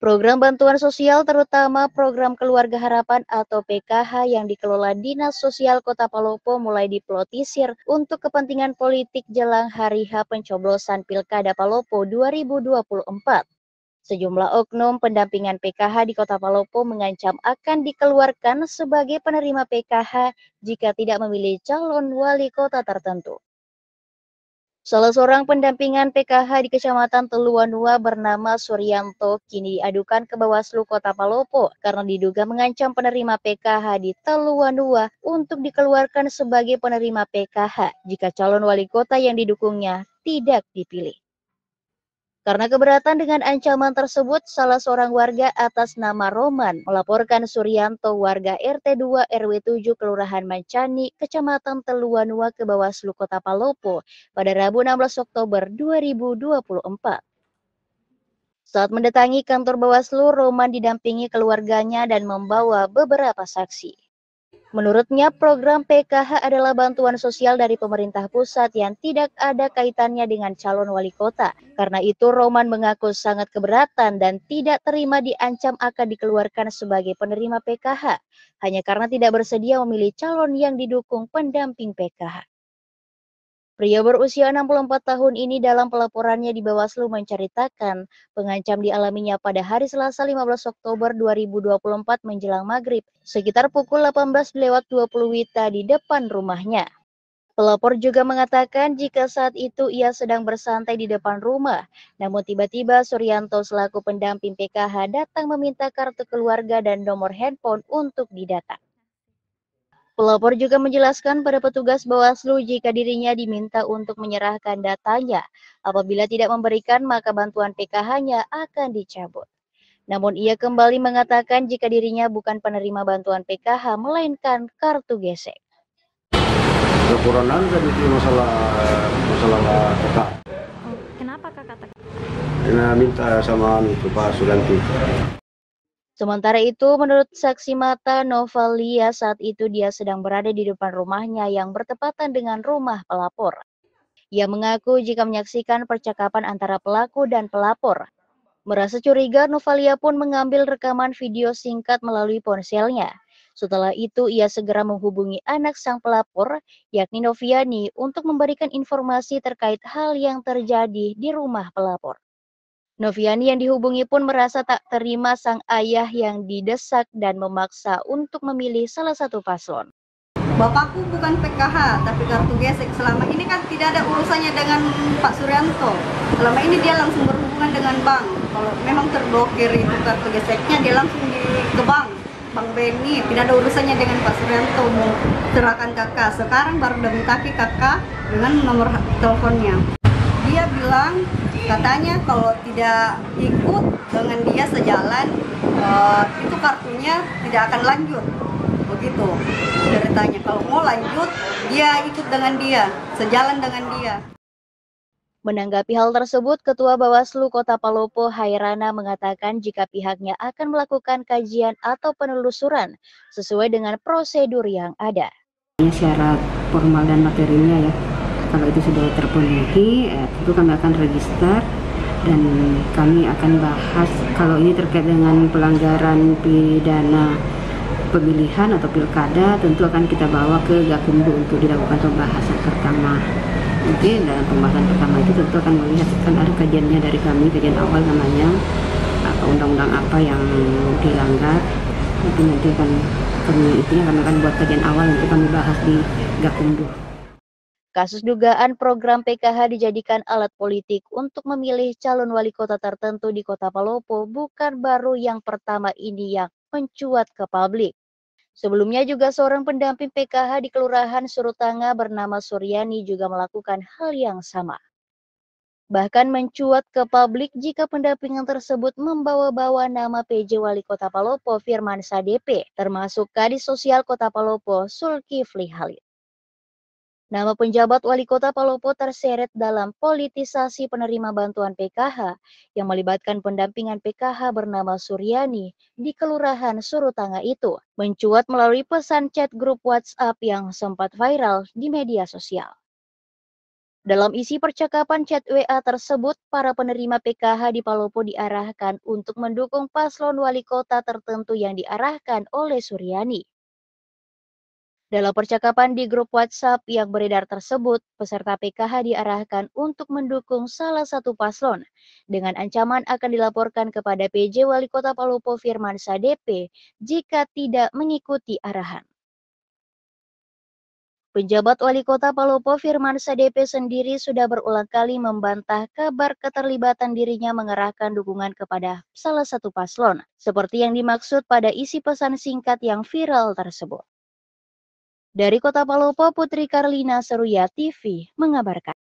Program bantuan sosial terutama program Keluarga Harapan atau PKH yang dikelola Dinas Sosial Kota Palopo mulai diplotisir untuk kepentingan politik jelang hari H pencoblosan Pilkada Palopo 2024. Sejumlah oknum pendampingan PKH di Kota Palopo mengancam akan dikeluarkan sebagai penerima PKH jika tidak memilih calon wali kota tertentu. Salah seorang pendampingan PKH di Kecamatan Teluanua bernama Suryanto kini diadukan ke Bawaslu Kota Palopo karena diduga mengancam penerima PKH di Teluanua untuk dikeluarkan sebagai penerima PKH jika calon wali kota yang didukungnya tidak dipilih. Karena keberatan dengan ancaman tersebut, salah seorang warga atas nama Roman melaporkan Suryanto warga RT 2 RW 7 Kelurahan Mancani, Kecamatan Teluanua ke Bawaslu Kota Palopo pada Rabu 16 Oktober 2024. Saat mendatangi kantor Bawaslu, Roman didampingi keluarganya dan membawa beberapa saksi. Menurutnya, program PKH adalah bantuan sosial dari pemerintah pusat yang tidak ada kaitannya dengan calon wali kota. Karena itu, Roman mengaku sangat keberatan dan tidak terima diancam akan dikeluarkan sebagai penerima PKH, hanya karena tidak bersedia memilih calon yang didukung pendamping PKH. Pria berusia 64 tahun ini dalam pelaporannya di Bawaslu menceritakan pengancam dialaminya pada hari Selasa 15 Oktober 2024 menjelang maghrib sekitar pukul 18 lewat 20 Wita di depan rumahnya. Pelapor juga mengatakan jika saat itu ia sedang bersantai di depan rumah, namun tiba-tiba Suryanto selaku pendamping PKH datang meminta kartu keluarga dan nomor handphone untuk didata. Pelapor juga menjelaskan pada petugas Bawaslu jika dirinya diminta untuk menyerahkan datanya. Apabila tidak memberikan, maka bantuan PKH-nya akan dicabut. Namun ia kembali mengatakan jika dirinya bukan penerima bantuan PKH, melainkan kartu gesek. Kekurangan kan itu masalah masalah kakak. Oh, kenapa kakak? Karena minta sama itu Pak Suranti. Sementara itu, menurut saksi mata Novalia saat itu dia sedang berada di depan rumahnya yang bertepatan dengan rumah pelapor. Ia mengaku jika menyaksikan percakapan antara pelaku dan pelapor. Merasa curiga, Novalia pun mengambil rekaman video singkat melalui ponselnya. Setelah itu, ia segera menghubungi anak sang pelapor, yakni Noviani, untuk memberikan informasi terkait hal yang terjadi di rumah pelapor. Noviani yang dihubungi pun merasa tak terima sang ayah yang didesak dan memaksa untuk memilih salah satu paslon. Bapakku bukan PKH, tapi kartu gesek. Selama ini kan tidak ada urusannya dengan Pak Suryanto. Selama ini dia langsung berhubungan dengan bank. Kalau memang terblokir itu kartu geseknya, dia langsung di ke bank. Bang Beni, tidak ada urusannya dengan Pak Suryanto mau serahkan kakak. Sekarang baru udah minta kakak dengan nomor teleponnya. Dia bilang katanya kalau tidak ikut dengan dia sejalan uh, itu kartunya tidak akan lanjut. Begitu ceritanya. Kalau mau lanjut dia ikut dengan dia sejalan dengan dia. Menanggapi hal tersebut, Ketua Bawaslu Kota Palopo Hairana mengatakan jika pihaknya akan melakukan kajian atau penelusuran sesuai dengan prosedur yang ada. Syarat formal dan materinya ya, kalau itu sudah terpenuhi, eh, tentu kami akan register dan kami akan bahas kalau ini terkait dengan pelanggaran pidana pemilihan atau pilkada tentu akan kita bawa ke Gakumdu untuk dilakukan pembahasan pertama Oke, dalam pembahasan pertama itu tentu akan melihat kan ada kajiannya dari kami kajian awal namanya undang-undang apa yang dilanggar itu nanti akan kami itu akan buat kajian awal untuk kami bahas di Gakumdu. Kasus dugaan program PKH dijadikan alat politik untuk memilih calon wali kota tertentu di Kota Palopo bukan baru yang pertama ini yang mencuat ke publik. Sebelumnya juga seorang pendamping PKH di Kelurahan Surutanga bernama Suryani juga melakukan hal yang sama. Bahkan mencuat ke publik jika pendampingan tersebut membawa-bawa nama PJ Wali Kota Palopo Firman Sadepe, termasuk Kadis Sosial Kota Palopo Sulkifli Halid. Nama penjabat wali kota Palopo terseret dalam politisasi penerima bantuan PKH yang melibatkan pendampingan PKH bernama Suryani di Kelurahan Surutanga itu, mencuat melalui pesan chat grup WhatsApp yang sempat viral di media sosial. Dalam isi percakapan chat WA tersebut, para penerima PKH di Palopo diarahkan untuk mendukung paslon wali kota tertentu yang diarahkan oleh Suryani. Dalam percakapan di grup WhatsApp yang beredar tersebut, peserta PKH diarahkan untuk mendukung salah satu paslon dengan ancaman akan dilaporkan kepada PJ Wali Kota Palopo Firman Sadepe jika tidak mengikuti arahan. Penjabat Wali Kota Palopo Firman Sadepe sendiri sudah berulang kali membantah kabar keterlibatan dirinya mengerahkan dukungan kepada salah satu paslon, seperti yang dimaksud pada isi pesan singkat yang viral tersebut. Dari Kota Palopo, Putri Karlina Seruya TV mengabarkan.